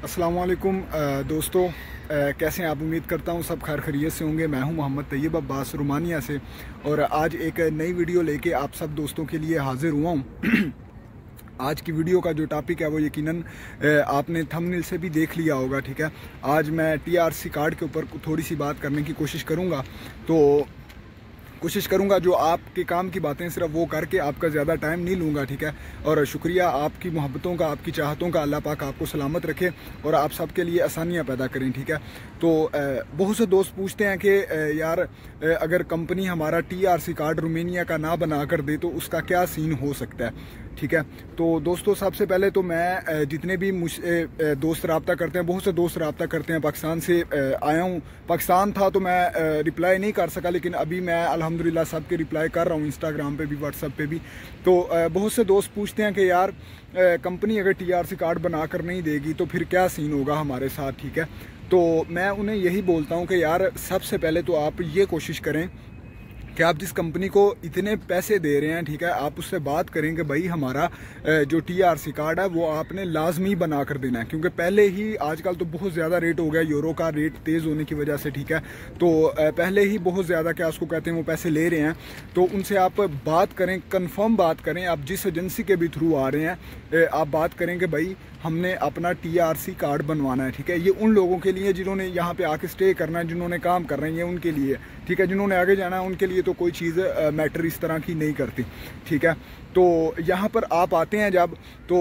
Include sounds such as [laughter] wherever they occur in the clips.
अस्सलाम वालेकुम दोस्तों कैसे हैं आप? उम्मीद करता हूँ सब खैर खरीत से होंगे। मैं हूँ मोहम्मद तैयब अब्बास रोमानिया से और आज एक नई वीडियो लेके आप सब दोस्तों के लिए हाजिर हुआ हूँ। [clears throat] आज की वीडियो का जो टॉपिक है वो यकीनन आपने थंबनेल से भी देख लिया होगा, ठीक है? आज मैं टीआरसी कार्ड के ऊपर थोड़ी सी बात करने की कोशिश करूँगा। तो कोशिश करूँगा जो आपके काम की बातें सिर्फ़ वो करके आपका ज़्यादा टाइम नहीं लूँगा, ठीक है? और शुक्रिया आपकी मोहब्बतों का, आपकी चाहतों का, अल्लाह पाक आपको सलामत रखे और आप सबके लिए आसानियाँ पैदा करें, ठीक है? तो बहुत से दोस्त पूछते हैं कि यार अगर कंपनी हमारा टीआरसी कार्ड रोमेनिया का ना बना कर दे तो उसका क्या सीन हो सकता है? ठीक है? तो दोस्तों, सबसे पहले तो मैं जितने भी मुझ दोस्त रबता करते हैं, बहुत से दोस्त रबता करते हैं पाकिस्तान से आया हूँ। पाकिस्तान था तो मैं रिप्लाई नहीं कर सका, लेकिन अभी मैं, अल्हम्दुलिल्लाह, सबके रिप्लाई कर रहा हूँ इंस्टाग्राम पर भी व्हाट्सअप पर भी। तो बहुत से दोस्त पूछते हैं कि यार कंपनी अगर टीआरसी कार्ड बना कर नहीं देगी तो फिर क्या सीन होगा हमारे साथ, ठीक है? तो मैं उन्हें यही बोलता हूँ कि यार, सबसे पहले तो आप ये कोशिश करें कि आप जिस कंपनी को इतने पैसे दे रहे हैं, ठीक है, आप उससे बात करें कि भाई हमारा जो टीआरसी कार्ड है, वो आपने लाजमी बना कर देना है। क्योंकि पहले ही आजकल तो बहुत ज़्यादा रेट हो गया, यूरो का रेट तेज़ होने की वजह से, ठीक है। तो पहले ही बहुत ज़्यादा क्या उसको कहते हैं, वो पैसे ले रहे हैं। तो उनसे आप बात करें कन्फर्म बात करें, आप जिस एजेंसी के भी थ्रू आ रहे हैं आप बात करें कि भाई हमने अपना टीआरसी कार्ड बनवाना है, ठीक है। ये उन लोगों के लिए जिन्होंने यहाँ पे आके स्टे करना है, जिन्होंने काम कर रहे हैं, ये उनके लिए। ठीक है, जिन्होंने आगे जाना है, उनके लिए तो कोई चीज़ मैटर इस तरह की नहीं करती, ठीक है? तो यहाँ पर आप आते हैं जब तो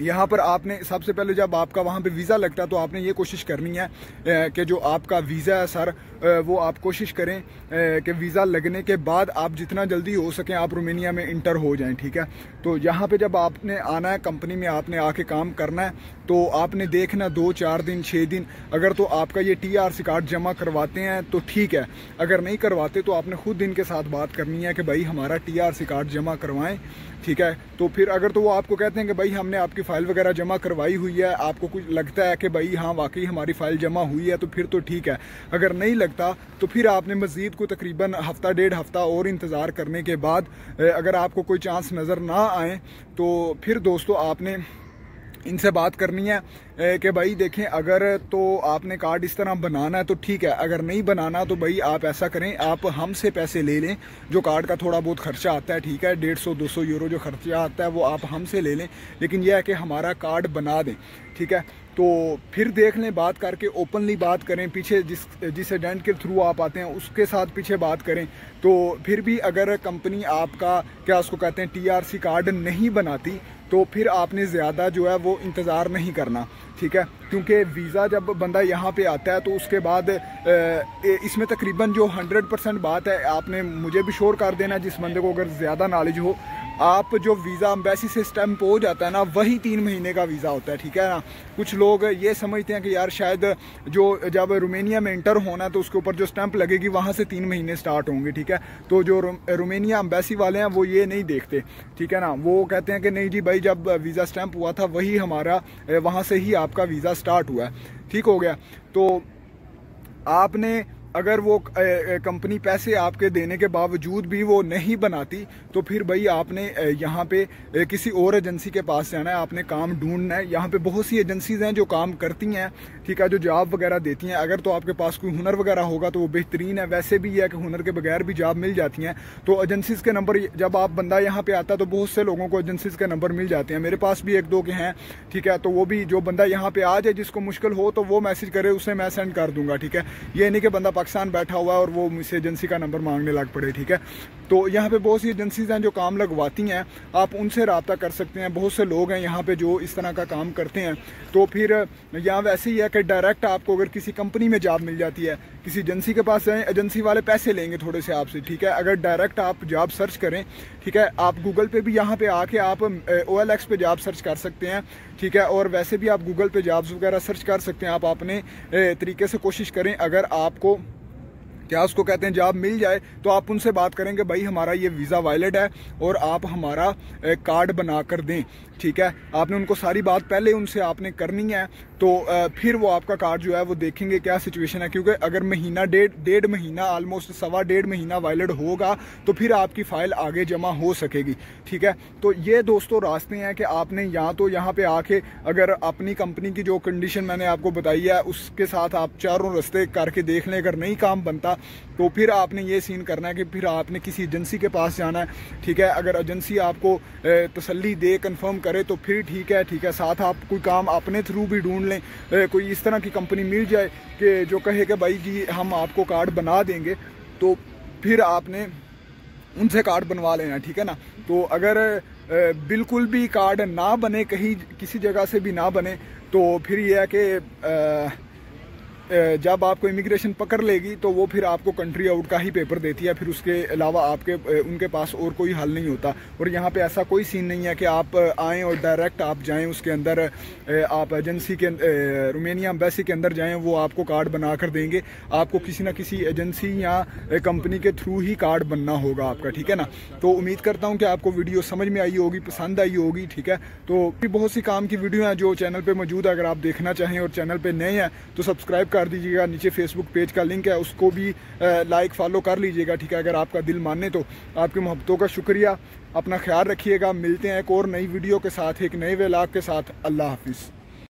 यहाँ पर आपने सबसे पहले जब आपका वहाँ पे वीज़ा लगता है तो आपने ये कोशिश करनी है कि जो आपका वीज़ा है सर वो आप कोशिश करें कि वीज़ा लगने के बाद आप जितना जल्दी हो सकें, आप रोमेनिया में इंटर हो जाएँ, ठीक है? तो यहाँ पे जब आपने आना है, कंपनी में आपने आके काम करना है तो आपने देखना दो, चार दिन, छः दिन, अगर तो आपका ये टी आर सी कार्ड जमा करवाते हैं तो ठीक है। अगर नहीं करवाते तो आपने खुद इनके साथ बात करनी है कि भाई हमारा टी आर सी कार्ड जमा करवाएँ, ठीक है? तो फिर अगर तो वो आपको कहते हैं कि भाई हमने आपकी फ़ाइल वगैरह जमा करवाई हुई है, आपको कुछ लगता है कि भाई हाँ वाकई हमारी फ़ाइल जमा हुई है तो फिर तो ठीक है। अगर नहीं लगता तो फिर आपने मज़ीद को तकरीबन हफ़्ता, डेढ़ हफ़्ता और इंतज़ार करने के बाद अगर आपको कोई चांस नज़र ना आए तो फिर दोस्तों आपने इनसे बात करनी है कि भाई देखें, अगर तो आपने कार्ड इस तरह बनाना है तो ठीक है। अगर नहीं बनाना तो भाई आप ऐसा करें, आप हमसे पैसे ले लें, जो कार्ड का थोड़ा बहुत खर्चा आता है, ठीक है, डेढ़ सौ, दो सौ यूरो जो खर्चा आता है, वो आप हमसे ले लें। लेकिन यह है कि हमारा कार्ड बना दें, ठीक है? तो फिर देख लें, बात करके ओपनली बात करें, पीछे जिस जिस एजेंट के थ्रू आप आते हैं, उसके साथ पीछे बात करें। तो फिर भी अगर कंपनी आपका, क्या उसको कहते हैं टीआरसी कार्ड नहीं बनाती तो फिर आपने ज़्यादा जो है वो इंतज़ार नहीं करना, ठीक है? क्योंकि वीज़ा जब बंदा यहाँ पे आता है तो उसके बाद इसमें तकरीबन जो 100 परसेंट बात है, आपने मुझे भी शोर कर देना जिस बंदे को अगर ज़्यादा नॉलेज हो। आप जो वीज़ा अम्बेसी से स्टैम्प हो जाता है ना, वही तीन महीने का वीज़ा होता है, ठीक है ना? कुछ लोग ये समझते हैं कि यार शायद जो जब रोमेनिया में इंटर होना है तो उसके ऊपर जो स्टैंप लगेगी, वहाँ से तीन महीने स्टार्ट होंगे, ठीक है? तो जो रोमेनिया अम्बेसी वाले हैं, वो ये नहीं देखते, ठीक है ना? वो कहते हैं कि नहीं जी भाई, जब वीज़ा स्टैंप हुआ था, वही हमारा वहाँ से ही आपका वीज़ा स्टार्ट हुआ है, ठीक हो गया। तो आपने अगर वो कंपनी पैसे आपके देने के बावजूद भी वो नहीं बनाती तो फिर भाई आपने यहाँ पे किसी और एजेंसी के पास जाना है, आपने काम ढूंढना है। यहाँ पे बहुत सी एजेंसीज हैं जो काम करती हैं, ठीक है, जो जॉब वगैरह देती हैं। अगर तो आपके पास कोई हुनर वगैरह होगा तो वो बेहतरीन है। वैसे भी है कि हुनर के बगैर भी जॉब मिल जाती हैं। तो एजेंसीज के नंबर, जब आप, बंदा यहाँ पे आता तो बहुत से लोगों को एजेंसीज के नंबर मिल जाते हैं। मेरे पास भी एक दो के हैं, ठीक है तो वो भी, जो बंदा यहाँ पे आ जाए, जिसको मुश्किल हो तो वो मैसेज करे, उसे मैं सेंड कर दूँगा, ठीक है। ये नहीं कि बंदा पाकिस्तान बैठा हुआ है और वो मुझसे एजेंसी का नंबर मांगने लग पड़े, ठीक है? तो यहाँ पे बहुत सी एजेंसीज हैं जो काम लगवाती हैं। आप उनसे रबता कर सकते हैं। बहुत से लोग हैं यहाँ पे जो इस तरह का काम करते हैं। तो फिर यहाँ वैसे ही है कि डायरेक्ट आपको अगर किसी कंपनी में जॉब मिल जाती है, किसी एजेंसी के पास जाएँ, एजेंसी वाले पैसे लेंगे थोड़े से आपसे, ठीक है? अगर डायरेक्ट आप जॉब सर्च करें, ठीक है? आप गूगल पे भी यहाँ पे आके आप ओ एल एक्स पे जॉब सर्च कर सकते हैं। ठीक है, और वैसे भी आप गूगल पे जॉब्स वगैरह सर्च कर सकते हैं। आप अपने तरीके से कोशिश करें, अगर आपको क्या उसको कहते हैं, जॉब मिल जाए तो आप उनसे बात करेंगे भाई हमारा ये वीज़ा वायलेट है और आप हमारा कार्ड बना कर दें, ठीक है? आपने उनको सारी बात पहले उनसे आपने करनी है तो फिर वो आपका कार्ड जो है वो देखेंगे क्या सिचुएशन है, क्योंकि अगर महीना डेढ़ डेढ़ महीना ऑलमोस्ट सवा डेढ़ महीना वायलड होगा तो फिर आपकी फ़ाइल आगे जमा हो सकेगी, ठीक है? तो ये दोस्तों रास्ते हैं कि आपने या तो यहाँ पे आके अगर अपनी कंपनी की जो कंडीशन मैंने आपको बताई है, उसके साथ आप चारों रस्ते करके देख लें, अगर नहीं काम बनता तो फिर आपने ये सीन करना है कि फिर आपने किसी एजेंसी के पास जाना है, ठीक है? अगर एजेंसी आपको तसल्ली दे कंफर्म करे तो फिर ठीक है ठीक है? साथ आप कोई काम अपने थ्रू भी ढूंढ लें कोई इस तरह की कंपनी मिल जाए कि जो कहे कि भाई जी, हम आपको कार्ड बना देंगे तो फिर आपने उनसे कार्ड बनवा लेना, ठीक है ना? तो अगर बिल्कुल भी कार्ड ना बने, कहीं किसी जगह से भी ना बने तो फिर यह है कि जब आपको इमिग्रेशन पकड़ लेगी तो वो फिर आपको कंट्री आउट का ही पेपर देती है, फिर उसके अलावा आपके उनके पास और कोई हल नहीं होता। और यहाँ पे ऐसा कोई सीन नहीं है कि आप आएँ और डायरेक्ट आप जाएँ, उसके अंदर आप एजेंसी के रोमेनिया एम्बेसी के अंदर जाएँ, वो आपको कार्ड बना कर देंगे। आपको किसी ना किसी एजेंसी या कंपनी के थ्रू ही कार्ड बनना होगा आपका, ठीक है ना? तो उम्मीद करता हूँ कि आपको वीडियो समझ में आई होगी, पसंद आई होगी, ठीक है? तो भी बहुत सी काम की वीडियो हैं जो चैनल पर मौजूद है। अगर आप देखना चाहें और चैनल पर नए हैं तो सब्सक्राइब कर दीजिएगा, नीचे फेसबुक पेज का लिंक है, उसको भी लाइक फॉलो कर लीजिएगा, ठीक है? अगर आपका दिल माने तो। आपकी मोहब्बतों का शुक्रिया। अपना ख्याल रखिएगा। मिलते हैं एक और नई वीडियो के साथ, एक नए वेलाग के साथ। अल्लाह हाफिज़।